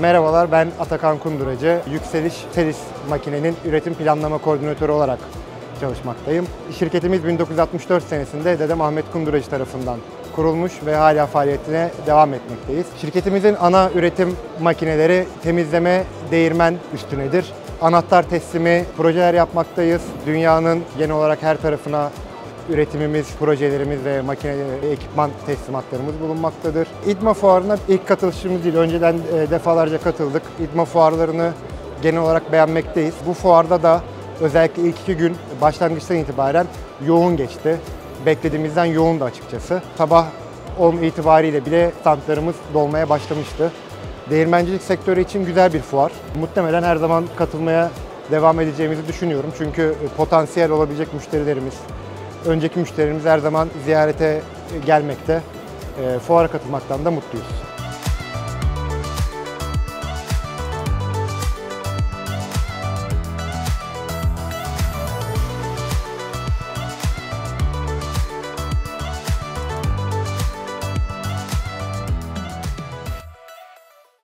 Merhabalar ben Atakan Kunduracı. Yükseliş Telis makinenin üretim planlama koordinatörü olarak çalışmaktayım. Şirketimiz 1964 senesinde dedem Ahmet Kunduracı tarafından kurulmuş ve hala faaliyetine devam etmekteyiz. Şirketimizin ana üretim makineleri temizleme, değirmen üstünedir. Anahtar teslimi projeler yapmaktayız. Dünyanın genel olarak her tarafına üretimimiz, projelerimiz ve makine ekipman teslimatlarımız bulunmaktadır. İDMA fuarına ilk katılışımız değil, önceden e, defalarca katıldık. İDMA fuarlarını genel olarak beğenmekteyiz. Bu fuarda da özellikle ilk iki gün başlangıçtan itibaren yoğun geçti. Beklediğimizden yoğundu açıkçası. Sabah 10 itibariyle bile standlarımız dolmaya başlamıştı. Değirmencilik sektörü için güzel bir fuar. Muhtemelen her zaman katılmaya devam edeceğimizi düşünüyorum. Çünkü potansiyel olabilecek müşterilerimiz, önceki müşterilerimiz her zaman ziyarete gelmekte. E, Fuara katılmaktan da mutluyuz.